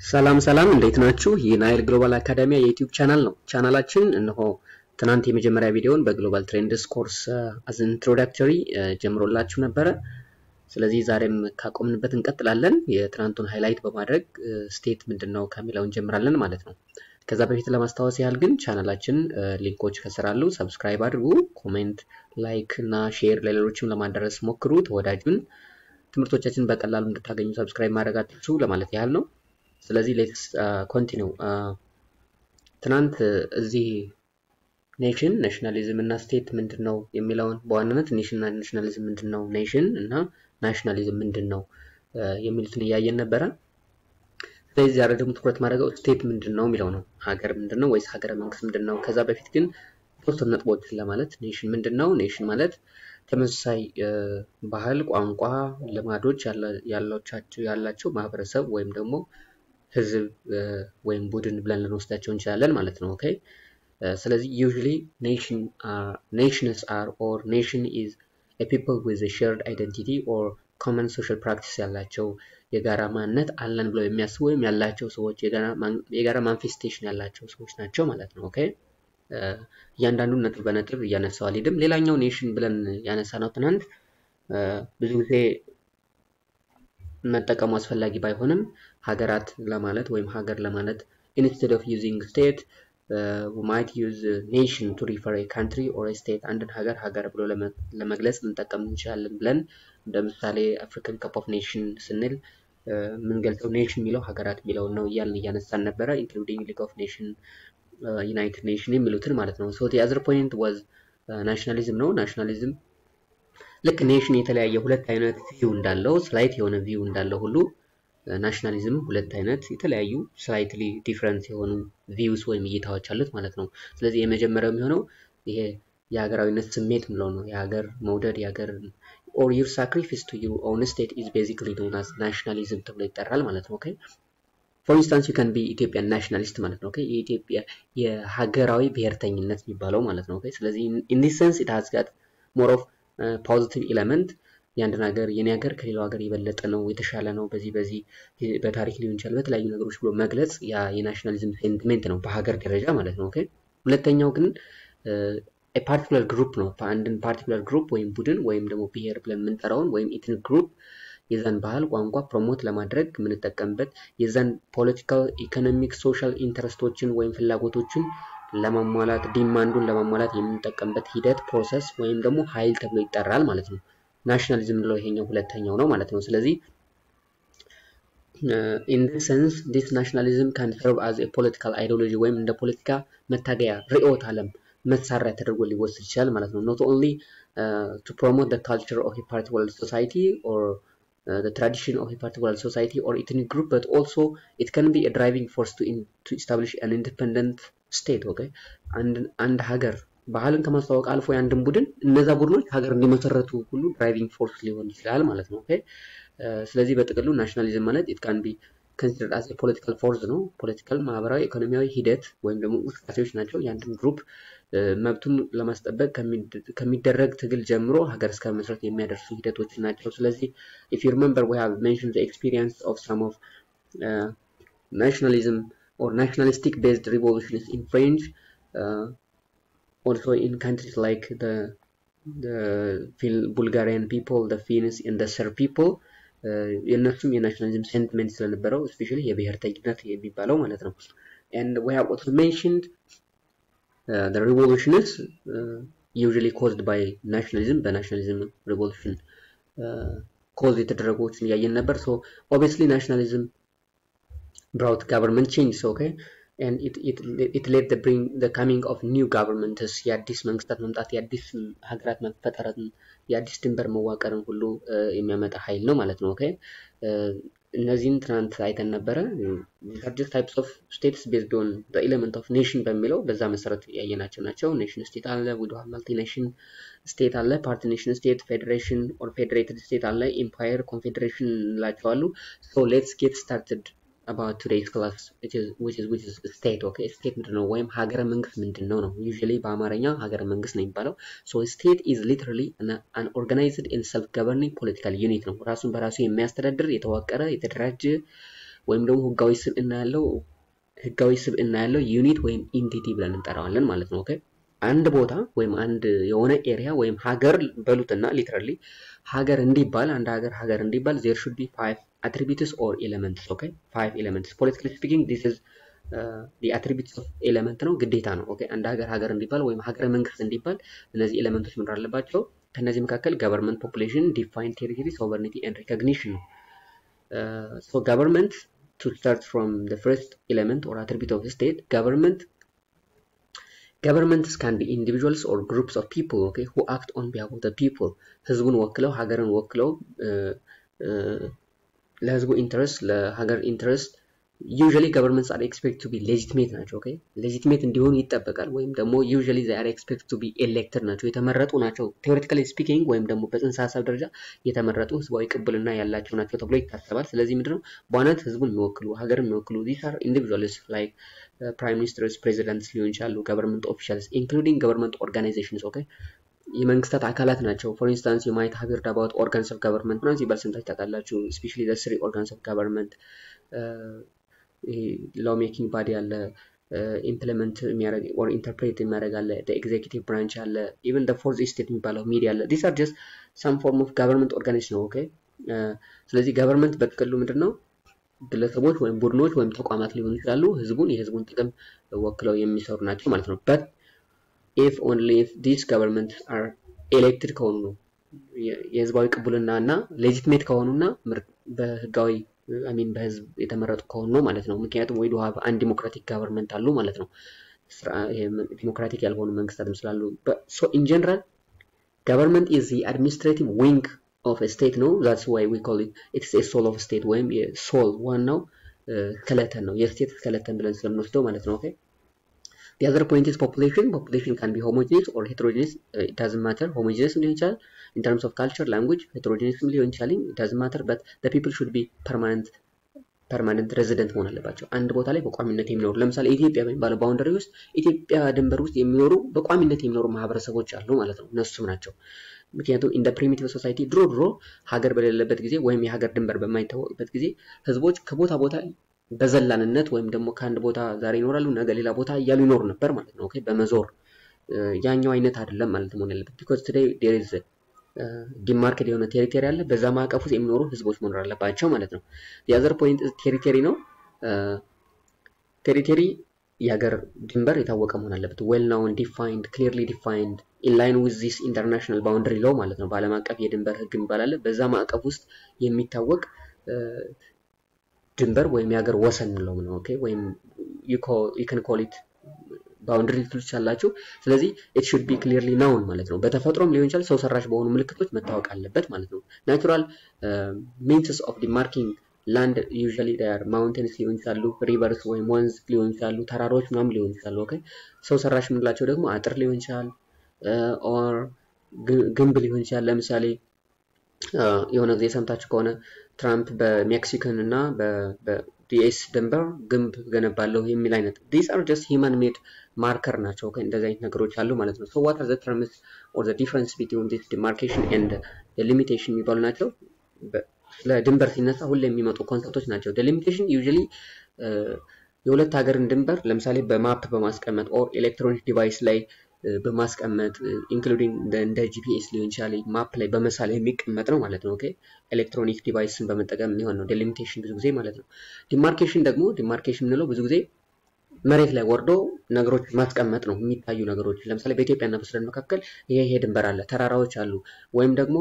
ሰላም ሰላም እንዴት ናችሁ? ይህ Nile Global Academy የ YouTube ቻናል ነው። ቻናላችን እነሆ ትናንት የመጀመሪያ ቪዲዮን በ Global Trends course as introductory ጀምሮላችሁ ነበረ። ስለዚህ ዛሬም ካቆምንበት እንቀጥላለን። የትናንቱን highlight በማድረግ state ምንድን ነው ከሚለው እንጀምራለን ማለት ነው። ከዛ በፊት ለማስታወስ ያህል ግን ቻናላችን link ኦች ከስር አሉ subscribe አድርጉ፣ comment፣ like እና share ለሌሎችም ለማዳረስ ሞክሩ። ተወዳጁን ትምህርቶቻችን በቀላሉ እንድታገኙ subscribe ማድረግ አትርሱ ለማለት ያህል ነው። ስለዚህ let's continue። ትናንት እዚህ nation nationalism እና state ምንድን ነው የሚለውን በዋናነት nationalism ምንድን ነው፣ nation እና nationalism ምንድን ነው የሚሉትን እያየን ነበረ። ስለዚህ ዛሬ ደግሞ ትኩረት ማድረገው state ምንድን ነው የሚለው ነው። ሀገር ምንድን ነው ወይስ ሀገረ መንግስት ምንድን ነው? ከዛ በፊት ግን ሶስት ነጥቦችን ለማለት nation ምንድን ነው? nation ማለት ተመሳሳይ ባህል፣ ቋንቋ፣ ልማዶች ያላቸው ማህበረሰብ ወይም ደግሞ ህዝብ ወይም ቡድን ብለን ልንወስዳቸው እንችላለን ማለት ነው። Okay ስለዚህ usually nations are or nation is a people with shared identity or common social practice ያላቸው የጋራ ማንነት አለን ብለው የሚያስቡ ወይም ያላቸው ሰዎች የጋራ manifestation ያላቸው ሰዎች ናቸው ማለት ነው። Okay እያንዳንዱን ነጥብ በነጥብ እያነሳው አልሄድም። ሌላኛው nation ብለን ያነሳነው ትናንት ብዙ ጊዜ መጠቀሙ አስፈላጊ ባይሆንም ሀገራት ለማለት ወይም ሀገር ለማለት instead of using state might use nation to refer country or state አንድን ሀገር ሀገር ብሎ ለመግለጽ ልንጠቀም እንችላለን ብለን እንደ African Cup of Nation ስንል የምንገልጸው nation የሚለው ሀገራት የሚለውን ነው እያልን እያነሳን ነበረ including League of Nation United Nation የሚሉትን ማለት ነው። So the other point was nationalism ነው። nationalism ልክ nation የተለያየ ሁለት አይነት view እንዳለው slight የሆነ view እንዳለው ሁሉ nationalism ሁለት አይነት የተለያዩ slightly different የሆኑ views ወይም እይታዎች አሉት ማለት ነው። ስለዚህ የመጀመሪያው የሚሆነው ይሄ የሀገራዊነት ስሜት ምለው ነው። የሀገር መውደድ የሀገር or your sacrifice to your own state is basically known as nationalism ተብሎ ይጠራል ማለት ነው። Okay For instance you can be Ethiopian nationalist ማለት ነው። Okay የኢትዮጵያ የሀገራዊ ብሔርተኝነት የሚባለው ማለት ነው። Okay ስለዚህ in this sense it has got more of positive element የአንድን ሀገር የኔ ሀገር ከሌላው ሀገር የበለጠ ነው፣ የተሻለ ነው፣ በዚህ በዚህ በታሪክ ሊሆን ይችላል፣ በተለያዩ ነገሮች ብሎ መግለጽ ያ የ nationalism sentiment ነው በሀገር ደረጃ ማለት ነው። Okay ሁለተኛው ግን particular group ነው። አንድን particular group ወይም ቡድን ወይም ደግሞ ብሔር ብለን የምንጠራውን ወይም ethnic group የዛን ባህል ቋንቋ promote ለማድረግ የምንጠቀምበት የዛን political፣ economic፣ social interest ኦችን ወይም ፍላጎቶችን ለማሟላት demand ኡን ለማሟላት የምንጠቀምበት ሂደት process ወይም ደግሞ ኃይል ተብሎ ይጠራል ማለት ነው። nationalism ብለው ይሄኛው ሁለተኛው ነው ማለት ነው። ስለዚህ in this sense this nationalism can serve as political ideology ወይም እንደ ፖለቲካ መታገያ ርዕዮተ ዓለም መሳሪያ ተደርጎ ሊወሰድ ይችላል ማለት ነው። Not only to promote culture of particular society or the tradition of a particular society or ethnic group, but also it can be a driving force to, in, to establish an independent state. Okay, አንድ ሀገር ባህልን ከማስተዋወቅ አልፎ የአንድን ቡድን እነዛ ቡድኖች ሀገር እንዲመሰረቱ ሁሉ driving force ሊሆን ይችላል ማለት ነው። Okay ስለዚህ በጥቅሉ nationalism ማለት it can be considered as political force ነው። political፣ ማህበራዊ፣ ኢኮኖሚያዊ ሂደት ወይም ደግሞ እንቅስቃሴዎች ናቸው። የአንድን group መብቱን ለማስጠበቅ ከሚደረግ ትግል ጀምሮ ሀገር እስከ መስረት የሚያደርሱ ሂደቶች ናቸው። ስለዚህ if you remember we have mentioned the experience of some of nationalism ኦር ናሽናሊስቲክ ቤዝድ ሪቮሉሽንስ ኢን ፍሬንች also in countries like the the Bulgarian people, the Finns and the Serb people የእነሱም የናሽናሊዝም ሴንቲሜንት ስለነበረው ስፔሻሊ የብሔርተኝነት የሚባለው ማለት ነው። and we have also mentioned uh, the revolutions uh, usually caused by nationalism በናሽናሊዝም ሪቮሉሽን ኮዝ የተደረጉትን እያየን ነበር። so obviously nationalism brought government change okay and it, it, it led the bring the coming of new governments የአዲስ መንግስታት መምጣት የአዲስ ሀገራት መፈጠርን የአዲስ ድንበር መዋቀርን ሁሉ የሚያመጣ ኃይል ነው ማለት ነው። ኦኬ እነዚህን ትናንት አይተን ነበረ። largest types of states based on element of nation በሚለው በዛ መሰረት ያየናቸው ናቸው። nation state አለ፣ with multi state አለ፣ part nation state፣ federation or federated state አለ፣ empire፣ confederation እንላቸዋሉ። so let's get started about today's class which is state okay? State ምንድን ነው? ወይም ሀገረ መንግስት ምንድን ነው ነው? Usually በአማርኛ ሀገረ መንግስት ነው የሚባለው. State is literally an, an organized and self governing political unit ነው። ራሱን በራሱ የሚያስተዳድር የተዋቀረ የተደራጀ ወይም ደግሞ ህጋዊ ስብዕና ያለው ህጋዊ ስብዕና ያለው unit ወይም entity ብለን እንጠራዋለን ማለት ነው። okay አንድ ቦታ ወይም አንድ የሆነ area ወይም ሀገር በሉትና literally ሀገር እንዲባል አንድ ሀገር ሀገር እንዲባል there should be five attributes or elements okay five elements politically speaking this is the attributes of element ነው ግዴታ ነው። okay አንድ ሀገር ሀገር እንዲባል ወይም ሀገረ መንግስት እንዲባል እነዚህ ኤሌመንቶች መኖር አለባቸው። ከእነዚህ መካከል government፣ population፣ defined territory፣ sovereignty and recognition ነው። so government start from the first element or attribute of the state government governments can be individuals or groups of people okay who act on behalf of the people ህዝቡን ወክለው ሀገርን ወክለው ለህዝቡ interest ለሀገር interest usually governments are expected to be legitimate ናቸው okay legitimate እንዲሆኑ ይጠበቃል ወይም ደግሞ usually they are expected to be elected ናቸው የተመረጡ ናቸው። theoretically speaking ወይም ደግሞ በጽንሰ ሀሳብ ደረጃ የተመረጡ ህዝባዊ ቅቡልና ያላቸው ናቸው ተብሎ ይታሰባል። ስለዚህ ምንድነው? በዋናነት ህዝቡን የሚወክሉ ሀገርን የሚወክሉ these are individuals like prime ministers presidents ሊሆን ይችላሉ government officials including government organizations okay የመንግስታት አካላት ናቸው። for instance you might heard about organs of government ምናምን ሲባል ሰምታችሁ ታውቃላችሁ? specially the three organs of government law making body አለ። implement የሚያደርግ or interpret የሚያደርግ አለ። executive branch አለ። even fourth state የሚባለው ሚዲያ አለ። these are just some form of government organization ነው okay ስለዚህ government በጥቅሉ ምንድን ነው ግለሰቦች ወይም ቡድኖች ወይም ተቋማት ሊሆኑ ይችላሉ። ህዝቡን የህዝቡን ጥቅም ወክለው የሚሰሩ ናቸው ማለት ነው። but if only if this government are elected ከሆኑ ነው. የህዝባዊ ቅቡልና እና legitimate ከሆኑና በህጋዊ I mean በህዝብ የተመረጡ ከሆኑ ነው ማለት ነው። ምክንያቱም we do have undemocratic government አሉ ማለት ነው። ዲሞክራቲክ ያልሆኑ መንግስታትም ስላሉ in general government is administrative wing of state ነው። that's why we call it's soul of state ወይም የ soul ዋናው skeleton ነው። የ state skeleton ብለን ስለምንወስደው ማለት ነው። okay The other point is population. Population can be homogeneous or heterogeneous. Uh, it doesn't matter. Homogeneous in terms of culture, language. Heterogeneous ሊሆን ይችላል. It doesn't matter. But the people should be permanent permanent resident መሆን አለባቸው። አንድ ቦታ ላይ በቋሚነት የሚኖሩ ለምሳሌ ኢትዮጵያ በሚባለው boundary ውስጥ ኢትዮጵያ ድንበር ውስጥ የሚኖሩ በቋሚነት የሚኖሩ ማህበረሰቦች አሉ ማለት ነው። እነሱም ናቸው። ምክንያቱም in the primitive society ድሮ ድሮ ሀገር በሌለበት ጊዜ ወይም የሀገር ድንበር በማይታወቅበት ጊዜ ህዝቦች ከቦታ ቦታ በዘላንነት ወይም ደግሞ ከአንድ ቦታ ዛሬ ይኖራሉ ነገ ሌላ ቦታ እያሉ ይኖሩ ነበር ማለት ነው። okay በመዞር ያኛው አይነት አይደለም ማለት መሆን ያለበት because today there is demarked የሆነ territory አለ። በዛ ማዕቀፍ ውስጥ የሚኖሩ ህዝቦች መኖር አለባቸው ማለት ነው። the other point territory ነው። territory የሀገር ድንበር የታወቀ መሆን አለበት። well known defined clearly defined in line with this international boundary law ማለት ነው። በዓለም አቀፍ የድንበር ህግ የሚባል አለ። በዛ ማዕቀፍ ውስጥ የሚታወቅ ድንበር ወይም የሀገር ወሰን እንለው ነው። okay ወይም you can call it boundary ልትሉ ትችላላችሁ። ስለዚህ it should be clearly known ማለት ነው። በተፈጥሮም ሊሆን ይችላል፣ ሰው ሰራሽ በሆኑ ምልክቶች መታወቅ አለበት ማለት ነው። natural means of demarking land usually are mountains ሊሆን ይችላሉ፣ rivers ወይም ወንዝ ሊሆን ይችላሉ፣ ተራሮች ምናምን ሊሆን ይችላሉ። okay ሰው ሰራሽ የምንላቸው ደግሞ አጥር ሊሆን ይችላል፣ or ግንብ ሊሆን ይችላል። ለምሳሌ የሆነ ጊዜ ሰምታችሁ ከሆነ ትራምፕ በ Mexican እና በዩኤስ ድንበር ግንብ እገነባለሁ የሚል አይነት these are just human made marker ናቸው። እንደዚህ አይነት ነገሮች አሉ ማለት ነው። so what are the terms or the difference between this demarcation and delimitation የሚባሉ ናቸው። ስለ ድንበር ሲነሳ ሁሌ የሚመጡ ኮንሰፕቶች ናቸው። delimitation usually የሁለት ሀገርን ድንበር ለምሳሌ በ map በማስቀመጥ or electronic device ላይ በማስቀመጥ including እንደ GPS ሊሆን ይችላል map ላይ በመሳል የሚቀመጥ ነው ማለት ነው። okay electronic device ን በመጠቀም ሊሆን ነው delimitation ብዙ ጊዜ ማለት ነው። demarcation ደግሞ demarcation የምንለው ብዙ ጊዜ መሬት ላይ ወርዶ ነገሮች ማስቀመጥ ነው የሚታዩ ነገሮች። ለምሳሌ በኢትዮጵያና በሱዳን መካከል ይሄ ይሄ ድንበር አለ፣ ተራራዎች አሉ፣ ወይም ደግሞ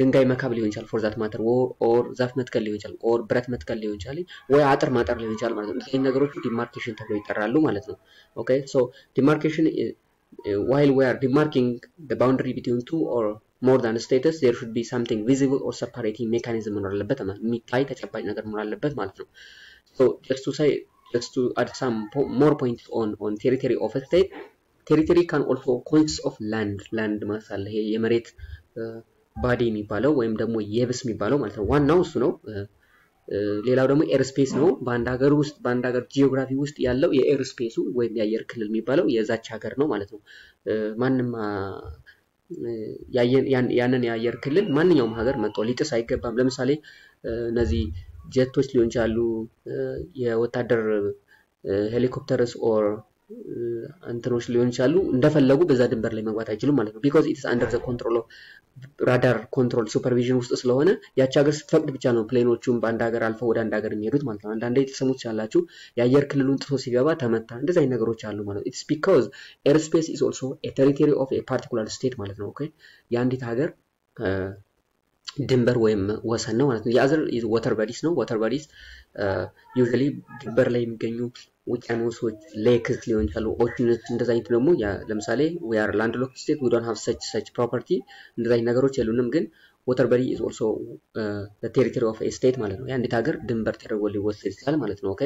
ድንጋይ መካብ ሊሆን ይችላል for that matter or ዛፍ መትከል ሊሆን ይችላል፣ or ብረት መትከል ሊሆን ይችላል፣ ወይ አጥር ማጠር ሊሆን ይችላል ማለት ነው። እነዚህ ነገሮች demarcation ተብሎ ይጠራሉ ማለት ነው። okay so demarcation while we are demarking the boundary between two or more than states there should be something visible or separating mechanism መኖር አለበት የሚታይ ተጨባጭ ነገር መኖር አለበት ማለት ነው to say just to add some po more points on on territory of a state territory can also consist of land land ማለት አለ ይሄ የመሬት body የሚባለው ወይም ደግሞ የብስ የሚባለው ማለት ነው ዋናው እሱ ነው ሌላው ደግሞ airspace ነው። በአንድ ሀገር ውስጥ በአንድ ሀገር ጂኦግራፊ ውስጥ ያለው የ airspace ኡ ወይም የአየር ክልል የሚባለው የዛች ሀገር ነው ማለት ነው። ማንም ያንን የአየር ክልል ማንኛውም ሀገር መጥቶ ሊጥስ አይገባም። ለምሳሌ እነዚህ ጀቶች ሊሆን ይችላሉ፣ የወታደር helicopters or እንትኖች ሊሆን ይችላሉ እንደፈለጉ በዛ ድንበር ላይ መግባት አይችሉም ማለት ነው። because it's under the control of radar control supervision ውስጥ ስለሆነ ያቺ ሀገር ስትፈቅድ ብቻ ነው plane ኦቹም በአንድ ሀገር አልፈው ወደ አንድ ሀገር የሚሄዱት ማለት ነው። አንዳንዴ ልትሰሙ ትችላላችሁ የአየር ክልሉን ጥሶ ሲገባ ተመታ፣ እንደዚህ አይነት ነገሮች አሉ ማለት ነው። it's because airspace is also territory of particular state ማለት ነው። okay የአንዲት ሀገር ድንበር ወይም ወሰን ነው ማለት ነው። the other water bodies ነው። water bodies usually ድንበር ላይ የሚገኙ ውቅያኖሶች፣ lakes ሊሆን ይችላሉ፣ oceans እንደዚ አይነት ደግሞ ለምሳሌ we are land lock state we don't have such such property እንደዚ አይነት ነገሮች የሉንም። ግን water body is also territory of state ማለት ነው። የአንዲት ሀገር ድንበር ተደርጎ ሊወሰድ ይችላል ማለት ነው። okay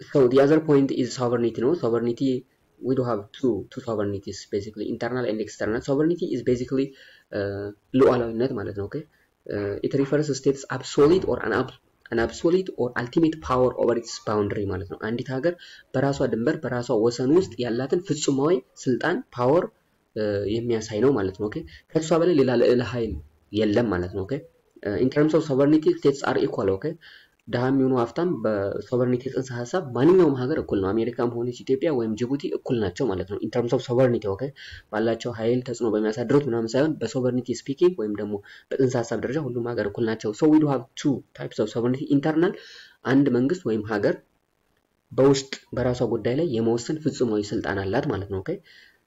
so the other point is sovereignty ነው። sovereignty we do have two two sovereignties basically internal and external sovereignty is basically ሉዓላዊነት ማለት ነው okay it refers to states absolute an absolute or ultimate power over its boundary ማለት ነው። አንዲት ሀገር በራሷ ድንበር በራሷ ወሰን ውስጥ ያላትን ፍጹማዊ ስልጣን power የሚያሳይ ነው ማለት ነው። okay? ከሷ በላይ ሌላ ልዕለ ኃይል የለም ማለት ነው። okay? in terms of sovereignty states are equal okay ድሃ የሚሆኑ ሀብታም በ sovereignty ጽንሰ ሀሳብ ማንኛውም ሀገር እኩል ነው። አሜሪካም ሆነች ኢትዮጵያ ወይም ጅቡቲ እኩል ናቸው ማለት ነው። in terms of sovereignty okay፣ ባላቸው ኃይል ተጽዕኖ በሚያሳድሩት ምናምን ሳይሆን በ sovereignty speaking ወይም ደግሞ በጽንሰ ሀሳብ ደረጃ ሁሉም ሀገር እኩል ናቸው። so we do have two types of sovereignty internal፣ አንድ መንግስት ወይም ሀገር በውስጥ በራሷ ጉዳይ ላይ የመወሰን ፍጹማዊ ስልጣን አላት ማለት ነው። okay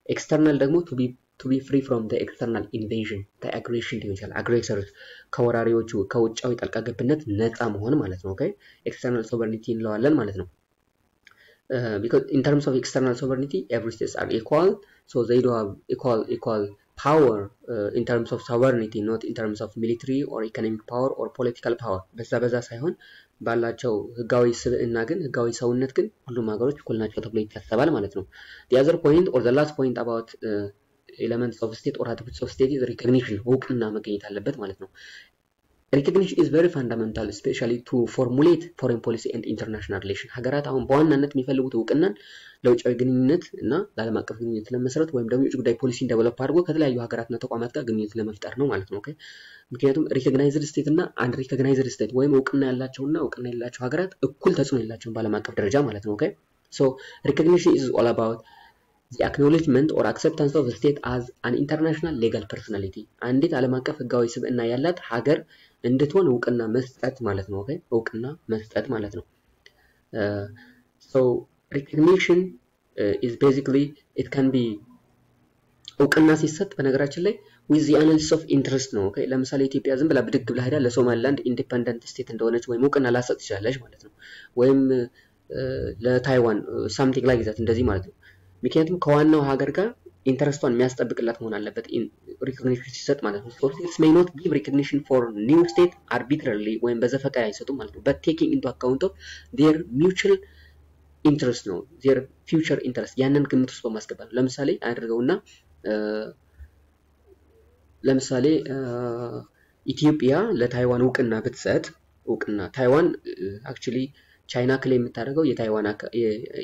external ደግሞ to be to be free from the external invasion aggression ሊሆን ይችላል። aggressors ከወራሪዎቹ ከውጫዊ ጣልቃ ገብነት ነፃ መሆን ማለት ነው። okay external sovereignty እንለዋለን ማለት ነው። because in terms of external sovereignty every states are equal so they do have equal equal power in terms of sovereignty not in terms of military or economic power or political power በዛ በዛ ሳይሆን ባላቸው ህጋዊ ስብዕና ግን ህጋዊ ሰውነት ግን ሁሉም ሀገሮች እኩል ናቸው ተብሎ ይታሰባል ማለት ነው። the other point or the last point about elements of state or attributes of state recognition እውቅና መገኘት አለበት ማለት ነው። recognition is very fundamental specially to formulate foreign policy and international relation ሀገራት አሁን በዋናነት የሚፈልጉት እውቅናን ለውጫዊ ግንኙነት እና ለዓለም አቀፍ ግንኙነት ለመመስረት ወይም ደግሞ የውጭ ጉዳይ ፖሊሲ develop አድርጎ ከተለያዩ ሀገራትና ተቋማት ጋር ግንኙነት ለመፍጠር ነው ማለት ነው። ምክንያቱም recognized state እና አንድ recognized state ወይም እውቅና ያላቸውና እውቅና የሌላቸው ሀገራት እኩል ተጽዕኖ የላቸውም በዓለም አቀፍ ደረጃ ማለት ነው። so recognition is all about the acknowledgement or acceptance of state as an international legal personality አንዲት ዓለም አቀፍ ህጋዊ ስብዕና ያላት ሀገር እንድትሆን እውቅና መስጠት ማለት ነው። okay እውቅና መስጠት ማለት ነው። recognition uh, is basically it can be እውቅና ሲሰጥ በነገራችን ላይ ዊዝ analysis of interest ነው። okay ለምሳሌ ኢትዮጵያ ዝም ብላ ብድግ ብላ ሄዳ ለሶማሊላንድ independent state እንደሆነች ወይም እውቅና ላትሰጥ ትችላለች ማለት ነው። ወይም ለታይዋን something like that እንደዚህ ማለት ነው። ምክንያቱም ከዋናው ሀገር ጋር interest ኧቷን የሚያስጠብቅላት መሆን አለበት recognition ሲሰጥ ማለት ነው። states may not give recognition for new state arbitrary ወይም በዘፈቀደ አይሰጡም ማለት ነው። but taking into account of their mutual interest ነው their future interest ያንን ግምት ውስጥ በማስገባት ለምሳሌ አድርገውና ለምሳሌ ኢትዮጵያ ለታይዋን እውቅና ብትሰጥ እውቅና ታይዋን actually ቻይና claim የምታደርገው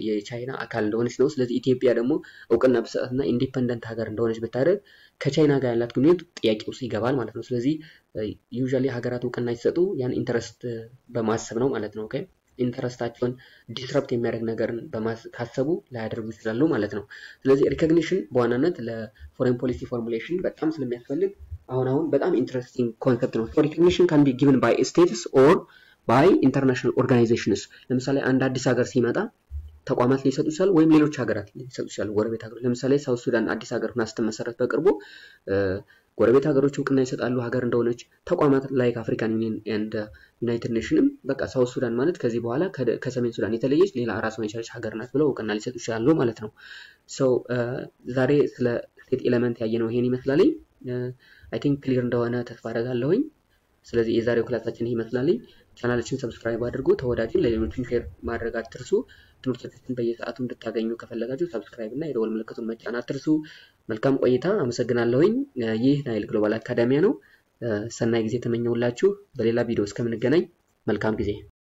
የቻይና አካል እንደሆነች ነው። ስለዚህ ኢትዮጵያ ደግሞ እውቅና ብትሰጣትና independent ሀገር እንደሆነች ብታደርግ ከቻይና ጋር ያላት ግንኙነት ጥያቄ ውስጥ ይገባል ማለት ነው። ስለዚህ usually ሀገራት እውቅና ሲሰጡ ያን interest በማሰብ ነው ማለት ነው። okay interest ኣቸውን disrupt የሚያደርግ ነገርን ካሰቡ ላያደርጉ ይችላሉ ማለት ነው። ስለዚህ recognition በዋናነት ለ foreign policy formulation በጣም ስለሚያስፈልግ አሁን አሁን በጣም interesting concept ነው። recognition can be given by states or by international organizations ለምሳሌ አንድ አዲስ ሀገር ሲመጣ ተቋማት ሊሰጡ ይችላሉ፣ ወይም ሌሎች ሀገራት ሊሰጡ ይችላሉ። ጎረቤት ሀገሮች ለምሳሌ South Sudan አዲስ ሀገር ሆና ስትመሰረት በቅርቡ ጎረቤት ሀገሮች እውቅና ይሰጣሉ ሀገር እንደሆነች። ተቋማት like African Union United Nation ም በቃ South Sudan ማለት ከዚህ በኋላ ከሰሜን ሱዳን የተለየች ሌላ ራሷን የቻለች ሀገር ናት ብለው እውቅና ሊሰጡ ይችላሉ ማለት ነው። so ዛሬ ስለ state element ያየነው ይሄን ይመስላለኝ። I think clear እንደሆነ ተስፋ አደርጋለሁኝ። ስለዚህ የዛሬው ክላሳችን ይህ ይመስላለኝ። ቻናላችን subscribe አድርጉ፣ ተወዳጁን ለሌሎችም share ማድረግ አትርሱ። ትምህርቶችን በየሰዓቱ እንድታገኙ ከፈለጋችሁ subscribe እና የደወል ምልክቱን መጫን አትርሱ። መልካም ቆይታ፣ አመሰግናለሁኝ። ይህ Nile Global Academia ነው። ሰናይ ጊዜ ተመኘሁላችሁ። በሌላ ቪዲዮ እስከምንገናኝ መልካም ጊዜ